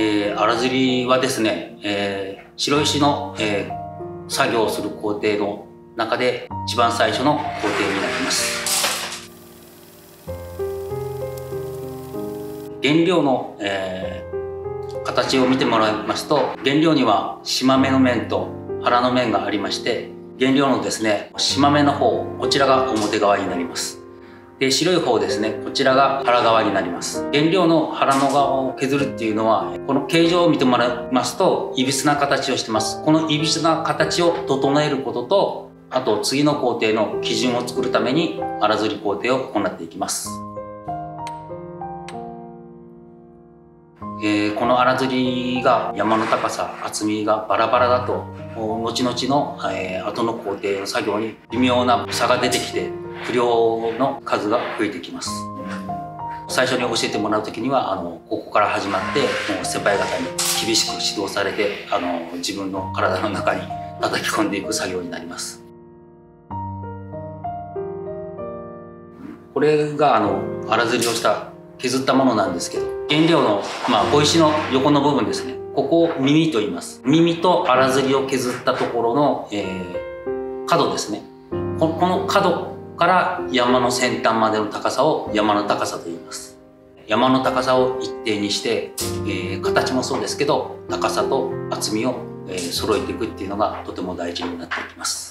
えー、荒刷りはですね、えー、白石の、えー、作業をする工程の中で一番最初の工程になります。原料の、えー、形を見てもらいますと原料には島目の面と腹の面がありまして原料のですね島目の方こちらが表側になります。で白い方ですね。こちらが腹側になります。原料の腹の側を削るっていうのはこの形状を見てもらいますといびつな形をしてます。このいびつな形を整えることとあと次の工程の基準を作るために荒刷り工程を行っていきます。えー、この荒刷りが山の高さ厚みがバラバラだと後々の、えー、後の工程の作業に微妙な差が出てきて不良の数が増えてきます。最初に教えてもらう時にはあのここから始まってもう先輩方に厳しく指導されてあの自分の体の中に叩き込んでいく作業になります。これがあの荒刷りをした削ったものなんですけど原料の、まあ、小石の横の部分ですね。ここを耳と言います。耳と荒刷りを削ったところの、えー、角ですね。この角から山の先端までの高さを山の高さと言います。山の高さを一定にして、えー、形もそうですけど高さと厚みを、えー、揃えていくっていうのがとても大事になってきます。